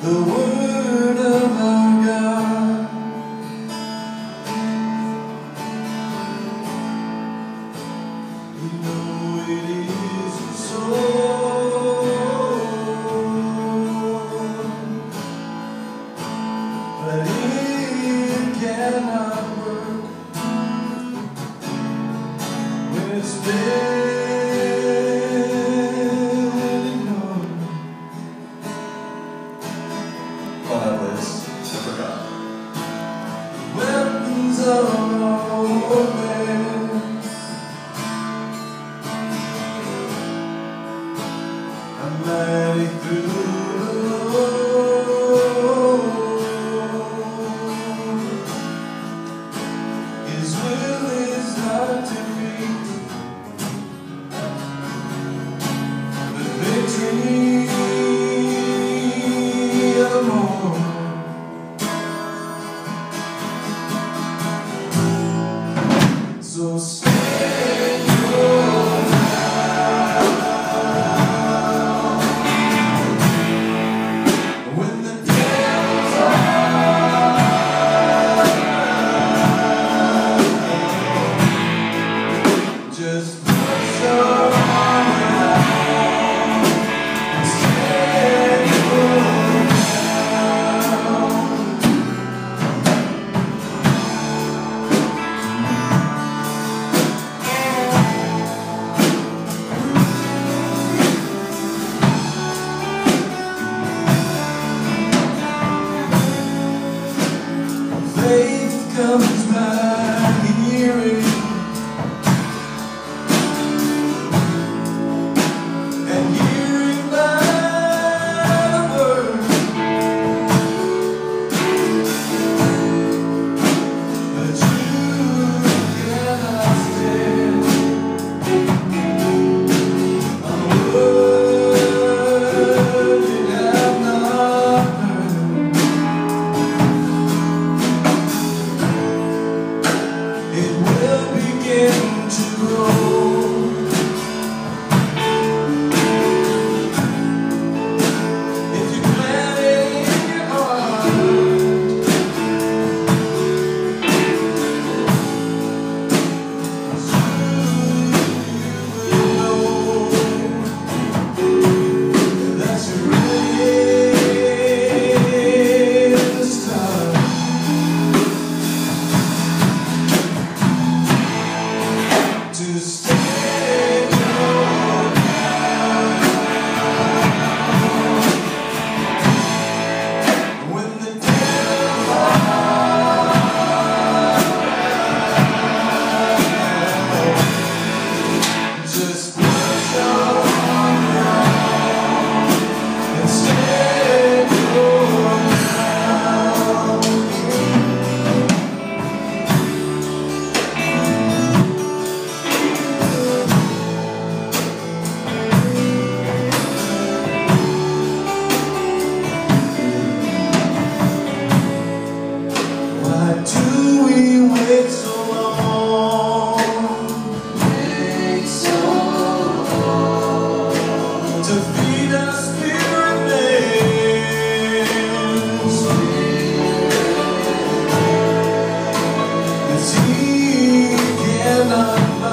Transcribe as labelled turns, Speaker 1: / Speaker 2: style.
Speaker 1: the I'm through know. to enough.